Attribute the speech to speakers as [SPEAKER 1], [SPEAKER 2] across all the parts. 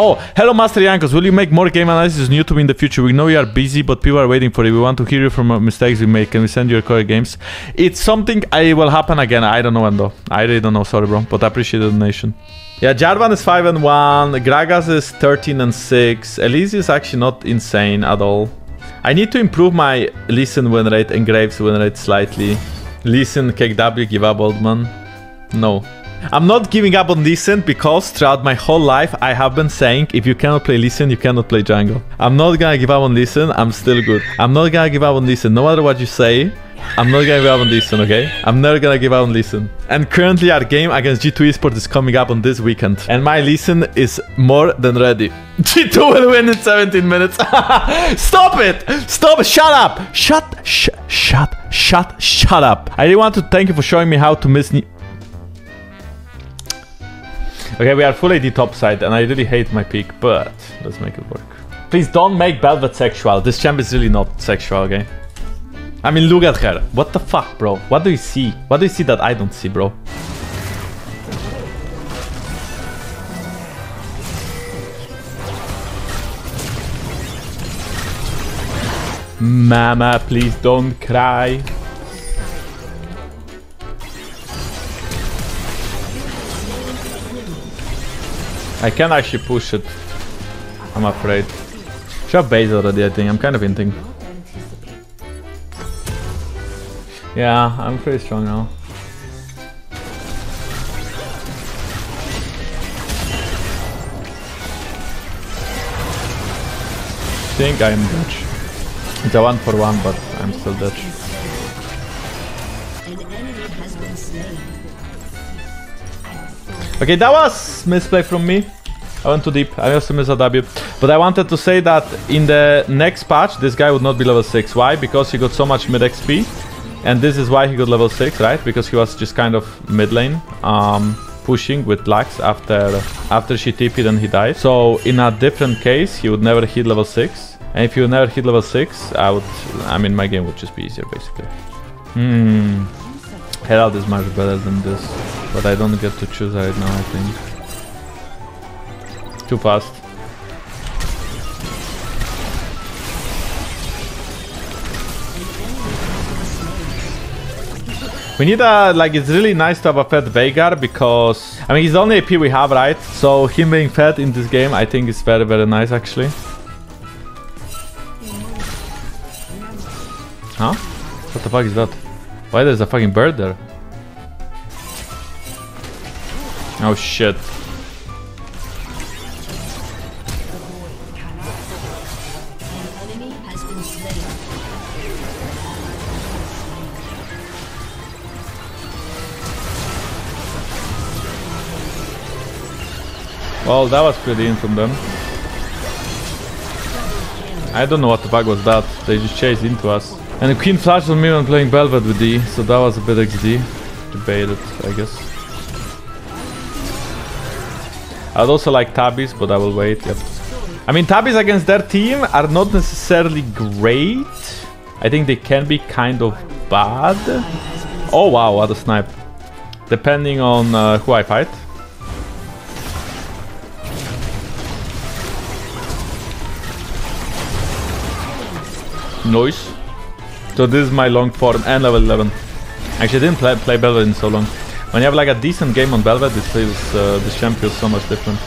[SPEAKER 1] Oh, hello Master Jankos. Will you make more game analysis on YouTube in the future? We know you are busy, but people are waiting for it. We want to hear you from uh, mistakes we make. Can we send you your core games? It's something I will happen again. I don't know when though. I really don't know. Sorry, bro. But I appreciate the donation. Yeah, Jarvan is 5 and 1. Gragas is 13 and 6. Elise is actually not insane at all. I need to improve my Lee Sin win rate and Graves win rate slightly. Lee Sin, KW, give up, old man. No. I'm not giving up on Lee Sin because throughout my whole life I have been saying if you cannot play Lee Sin, you cannot play jungle. I'm not gonna give up on Lee Sin, I'm still good. I'm not gonna give up on Lee Sin, no matter what you say. I'm not gonna give up on Lee Sin, okay? I'm never gonna give up on Lee Sin. And currently our game against G2 Esports is coming up on this weekend. And my Lee Sin is more than ready. G2 will win in 17 minutes. Stop it! Stop! It! Shut up! Shut, sh shut, shut, shut up. I really want to thank you for showing me how to miss... Okay, we are full AD top side, and I really hate my peak, but let's make it work. Please don't make Bel'Veth sexual. This champ is really not sexual, okay? I mean, look at her. What the fuck, bro? What do you see? What do you see that I don't see, bro? Mama, please don't cry. I can actually push it. I'm afraid. Should base already, I think. I'm kind of hinting. Yeah, I'm pretty strong now. think I'm Dutch. It's a one for one, but I'm still Dutch. Okay, that was misplay from me. I went too deep. I also missed a W. But I wanted to say that in the next patch, this guy would not be level 6. Why? Because he got so much mid XP. And this is why he got level 6, right? Because he was just kind of mid lane. Um, pushing with Lux after after she TP'd and he died. So in a different case, he would never hit level 6. And if you never hit level 6, I would... I mean, my game would just be easier, basically. Hmm... Herald is much better than this, but I don't get to choose right now, I think. Too fast. We need a, like, it's really nice to have a fed Veigar because, I mean, he's the only AP we have, right? So him being fed in this game, I think is very, very nice, actually. Huh? What the fuck is that? Why there's a fucking bird there? Oh shit. Well, that was pretty in from them. I don't know what the fuck was that. They just chased into us. And the Queen flashed on me when playing Bel'Veth with D, so that was a bit XD. Debated, I guess. I'd also like Tabis, but I will wait, yep. I mean, Tabis against their team are not necessarily great. I think they can be kind of bad. Oh wow, what a snipe. Depending on uh, who I fight. Noise. So this is my long form and level 11. Actually, I didn't play, play Bel'Veth in so long. When you have like a decent game on Bel'Veth, this feels, uh, this champ feels so much different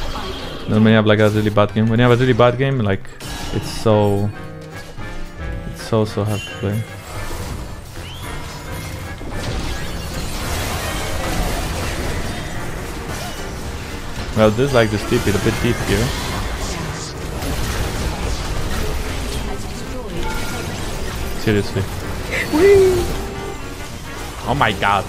[SPEAKER 1] than when you have like a really bad game. When you have a really bad game, like, it's so... It's so, so hard to play. Well, this like this TP, a bit deep here. Seriously. Oh my god.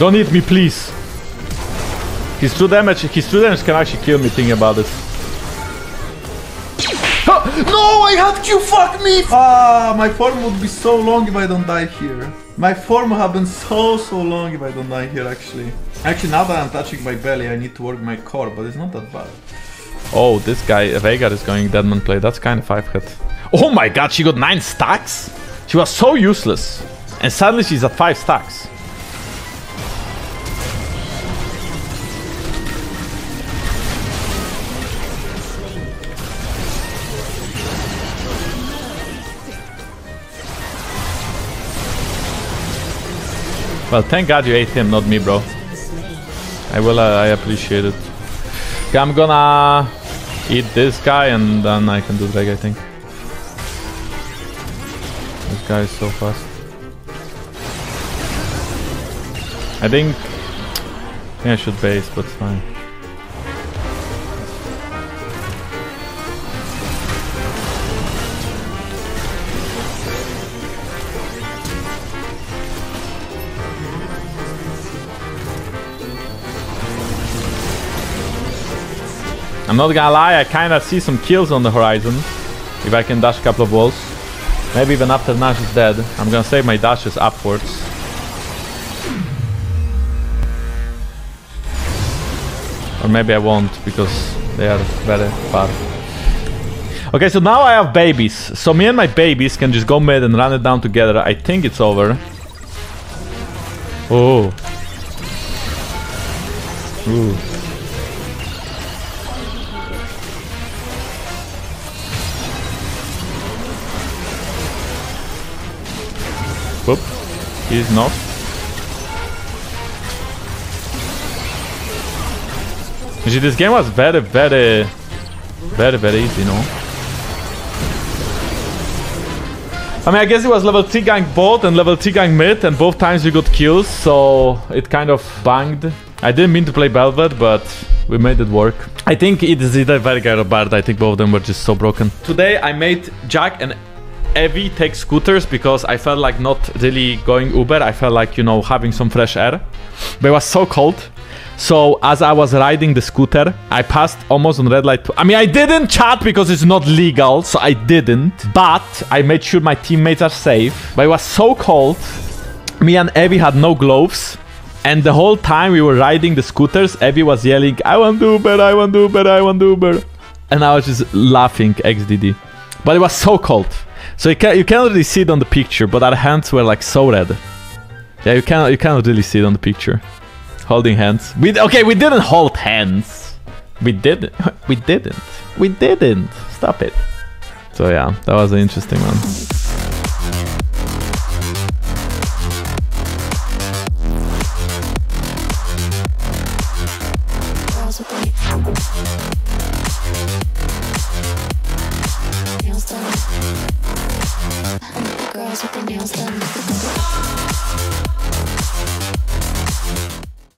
[SPEAKER 1] Don't hit me, please. His true damage, his true damage can actually kill me thinking about it. no, I had Q, fuck me! Ah, my form would be so long if I don't die here. My form would have been so, so long if I don't die here, actually. Actually, now that I'm touching my belly, I need to work my core, but it's not that bad. Oh, this guy, Veigar is going Dead Man's Plate. That's kind of 5 hit. Oh my god, she got 9 stacks? She was so useless. And suddenly she's at 5 stacks. Well, thank God you ate him, not me, bro. I will, uh, I appreciate it. Okay, I'm gonna eat this guy and then I can do drag, I think. This guy is so fast. I think, I think I should base, but it's fine. I'm not gonna lie, I kinda see some kills on the horizon. If I can dash a couple of walls. Maybe even after Nash is dead. I'm gonna save my dashes upwards. Or maybe I won't, because they are very far. Okay, so now I have babies. So me and my babies can just go mid and run it down together. I think it's over. Oh. Ooh. He's not. You see, this game was very, very, very, very easy, no? I mean, I guess it was level 3 gank bot and level 3 gank mid, and both times we got kills, so it kind of banged. I didn't mean to play Bel'Veth, but we made it work. I think it is either Veigar or Bard. I think both of them were just so broken. Today I made Jack and Evie take scooters because I felt like not really going Uber. I felt like, you know, having some fresh air. But it was so cold. So as I was riding the scooter, I passed almost on red light. I mean, I didn't chat because it's not legal, so I didn't. But I made sure my teammates are safe. But it was so cold. Me and Evie had no gloves. And the whole time we were riding the scooters, Evie was yelling, I want Uber, I want Uber, I want Uber. And I was just laughing XDD. But it was so cold. So you can't you cannot really see it on the picture, but our hands were like so red. Yeah, you cannot you cannot really see it on the picture. Holding hands. We okay, we didn't hold hands. We did we didn't. We didn't. Stop it. So yeah, that was an interesting one. Dance, dance. Uh,